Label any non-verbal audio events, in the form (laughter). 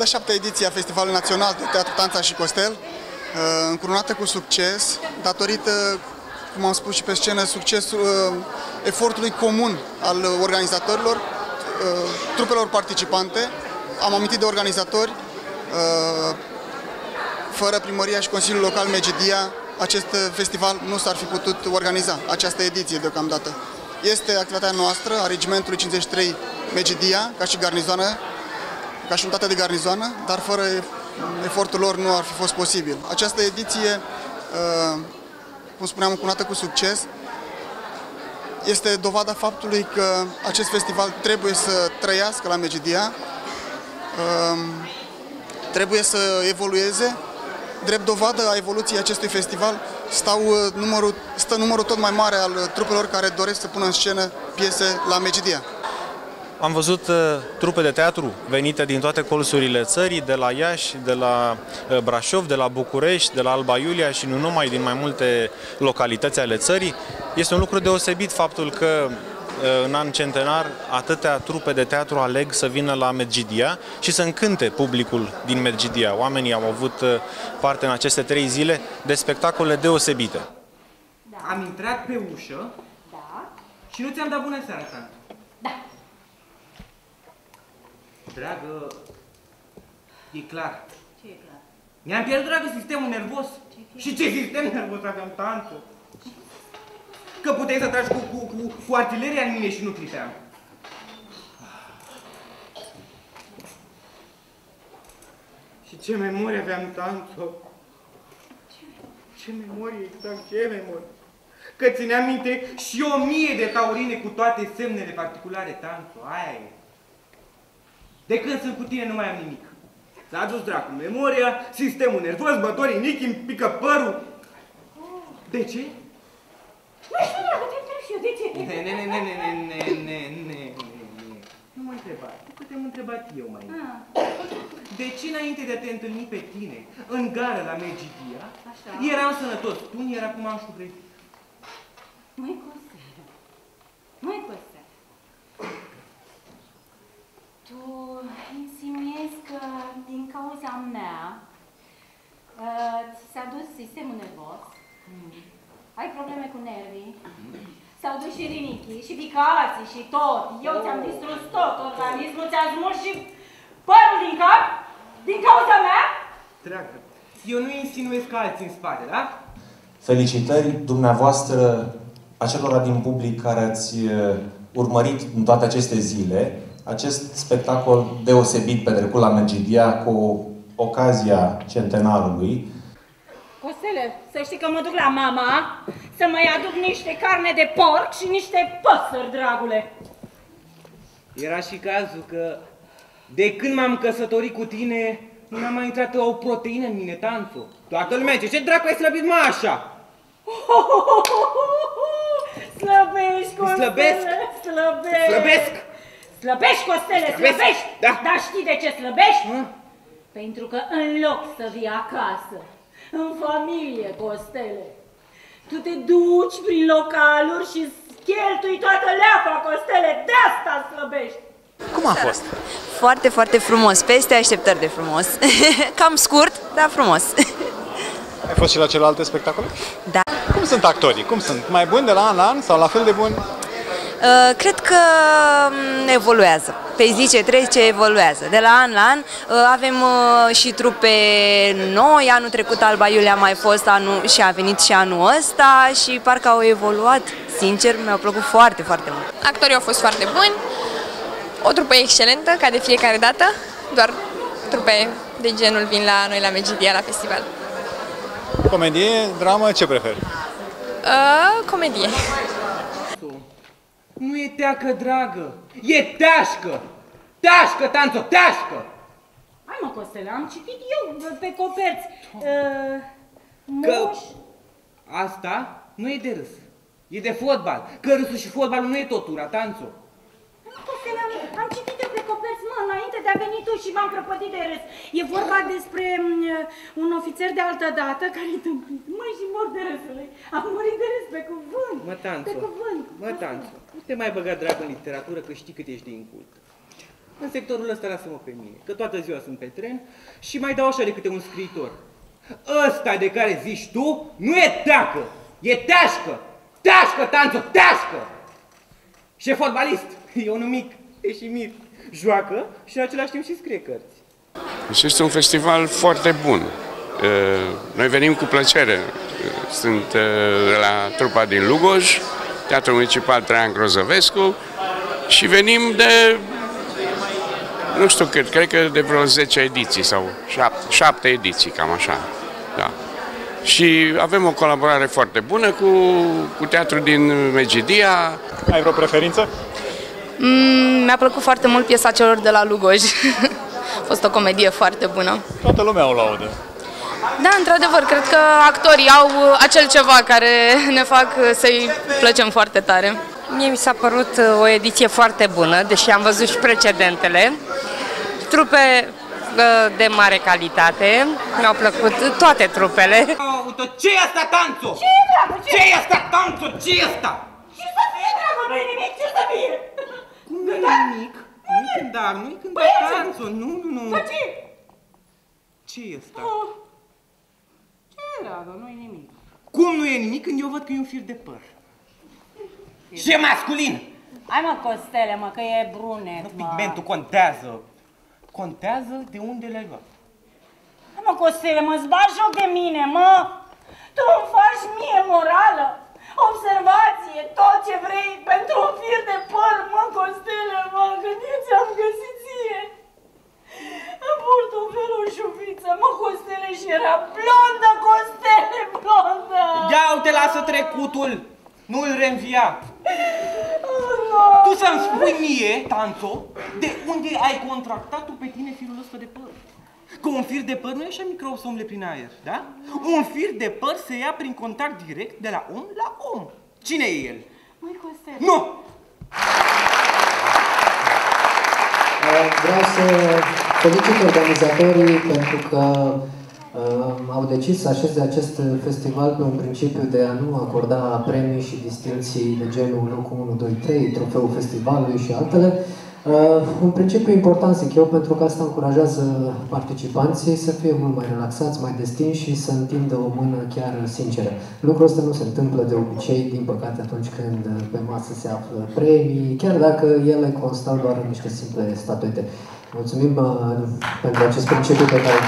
Uh, cea de-a șaptea ediție a Festivalului Național de Teatru Tanța și Costel, uh, încurunată cu succes, datorită, cum am spus și pe scenă, succesul uh, efortului comun al organizatorilor, trupelor participante. Am amintit de organizatori, fără primăria și Consiliul Local Megidia, acest festival nu s-ar fi putut organiza, această ediție deocamdată. Este activitatea noastră a Regimentului 53 Megidia, ca și garnizoană ca și unitate de garnizoană, dar fără efortul lor nu ar fi fost posibil. Această ediție, uh, cum spuneam, încunată cu succes, este dovada faptului că acest festival trebuie să trăiască la Megidia, uh, trebuie să evolueze. Drept dovadă a evoluției acestui festival stau uh, numărul, stă numărul tot mai mare al trupelor care doresc să pună în scenă piese la Megidia. Am văzut uh, trupe de teatru venite din toate colțurile țării, de la Iași, de la uh, Brașov, de la București, de la Alba Iulia și nu numai din mai multe localități ale țării. Este un lucru deosebit faptul că uh, în an centenar atâtea trupe de teatru aleg să vină la Medgidia și să încânte publicul din Medgidia. Oamenii au avut parte în aceste trei zile de spectacole deosebite. Da. Am intrat pe ușă da. și nu ți-am dat bună seara, Santa. Dragă, e clar. Ce e clar? Mi-am pierdut, dragă, sistemul nervos. Ce și ce sistem nervos aveam, tanto? Că puteai să tragi cu, cu, cu, cu artileria în mine și nu clipeam. Și ce memorie aveam, tanto? Ce memorie, exact, ce memorie? Că țineam minte și o mie de taurine cu toate semnele particulare, tanto, aia e. De când sunt cu tine nu mai am nimic. S-a dus dracu memoria, sistemul nervos, bătorii nichi, îmi pică părul. De ce? Nu știu, dragă, te întreb și eu, de ce? Ne, ne, ne, ne, ne, ne, ne, ne, ne, Nu mă întreba, că te-am întrebat eu mai ah. De ce înainte de a te întâlni pe tine, în gară la Megidia, Așa. eram sănătos, tu nu era cum am șubret? Măi, Costel, măi, Costel, tu insinuezi că din cauza mea uh, ți s-a dus sistemul nervos, mm. ai probleme cu nervii, mm. s-au dus și rinichii, și picații, și tot. Eu oh. ți-am distrus tot organismul, ți-am smuls și părul din cap, din cauza mea? Dragă, eu nu insinuez că alții în spate, da? Felicitări dumneavoastră acelora din public care ați uh, urmărit în toate aceste zile acest spectacol deosebit petrecut la Megidia cu ocazia centenarului. Costele, să știi că mă duc la mama să mai aduc niște carne de porc și niște păsări, dragule. Era și cazul că de când m-am căsătorit cu tine, nu mi-a mai intrat o proteină în mine, tanto. Toată lumea zice, ce dracu ai slăbit, mă, așa? (laughs) Slăbești, Costele! Slăbesc! Slăbesc! Slăbesc! Slăbești, Costele, slăbești! Da. Dar știi de ce slăbești? Hmm? Pentru că în loc să vii acasă, în familie, Costele, tu te duci prin localuri și cheltui toată leafa, Costele, de asta slăbești! Cum a fost? Foarte, foarte frumos, peste așteptări de frumos. (laughs) Cam scurt, dar frumos. Ai fost și la celelalte spectacole? Da. Cum sunt actorii? Cum sunt? Mai buni de la an la an sau la fel de buni? Uh, cred că um, evoluează. Pe zi ce trece, evoluează. De la an la an uh, avem uh, și trupe noi. Anul trecut Alba Iulia a mai fost anul, și a venit și anul ăsta și parcă au evoluat. Sincer, mi-au plăcut foarte, foarte mult. Actorii au fost foarte buni. O trupă excelentă, ca de fiecare dată. Doar trupe de genul vin la noi la Megidia, la festival. Comedie, dramă, ce preferi? Uh, comedie. Nu e teacă dragă, e teașcă! Teașcă, Tanțo, teașcă! Hai mă, Costele, am citit eu pe coperți. Uh, Că asta nu e de râs, e de fotbal. Că râsul și fotbalul nu e totura, Tanțo. Costele, am, am citit eu pe coperți, mă, înainte de a venit tu și m-am prăpădit de râs. E vorba despre uh, un ofițer de altă dată care e tâmpit. Măi, și mor de râsule. Am murit de râs pe cuvânt. Mă, Tanțo, pe cuvânt. mă, Tanțo, nu te mai băga drag în literatură că știi cât ești de incult. În sectorul ăsta lasă-mă pe mine, că toată ziua sunt pe tren și mai dau așa de câte un scriitor. Ăsta de care zici tu nu e teacă, e teașcă! Teașcă, Tanțu, teașcă! Și e fotbalist, (laughs) e un mic, e și mic. Joacă și în același timp și scrie cărți. Deci este un festival foarte bun. Noi venim cu plăcere. Sunt la trupa din Lugoj, Teatrul Municipal Traian Grozăvescu și venim de, nu știu cât, cred că de vreo 10 ediții sau 7, 7 ediții, cam așa. Da. Și avem o colaborare foarte bună cu, cu teatrul din Megidia. Ai vreo preferință? Mm, mi-a plăcut foarte mult piesa celor de la Lugoj. (laughs) A fost o comedie foarte bună. Toată lumea o laudă. Da, într-adevăr, cred că actorii au acel ceva care ne fac să-i plăcem foarte tare. Mie mi s-a părut o ediție foarte bună, deși am văzut și precedentele. Trupe de mare calitate, mi-au plăcut toate trupele. Uite, ce e asta, Tanțo? Ce e, dragă? Ce e asta, Tanțo? Ce e asta? Ce să fie, dragă? Nu-i nimic, ce să fie? Cum nu e nimic? Nu-i cântar, nu-i cântar, Tanțo, nu, nu, nu. Dar ce? Ce e asta? Ce, dragă? Nu-i nimic. Cum nu e nimic când eu văd că e un fir de păr? Și e masculin! Hai mă, Costele, mă, că e brunet, mă. Pigmentul contează. Contează de unde le-ai luat. Hai mă, Costele, mă, îți bagi joc de mine, mă! Tu îmi faci mie morală, observație, tot ce vrei pentru un fir de păr, mă, Costele, mă, când eu ți-am găsit ție. În portofelul șuviță, mă, Costele, și era blondă, Costele, blondă! Ia uite, lasă trecutul! Nu-l reînvia! Oh, tu să-mi spui mie, Tanțo, de unde ai contractat tu pe tine firul ăsta de păr? Că un fir de păr nu e așa microb să umble prin aer, da? Un fir de păr se ia prin contact direct de la om la om. Cine e el? Măi, Costele. Nu! Vreau să felicit organizatorii pentru că uh, au decis să așeze acest festival pe un principiu de a nu acorda premii și distinții de genul locul 1, 2, 3, trofeul festivalului și altele. Uh, un principiu important, zic eu, pentru că asta încurajează participanții să fie mult mai relaxați, mai destinși și să întindă o mână chiar sinceră. Lucrul ăsta nu se întâmplă de obicei, din păcate, atunci când pe masă se află premii, chiar dacă ele constau doar în niște simple statuete. Mulțumim uh, pentru acest principiu pe care îl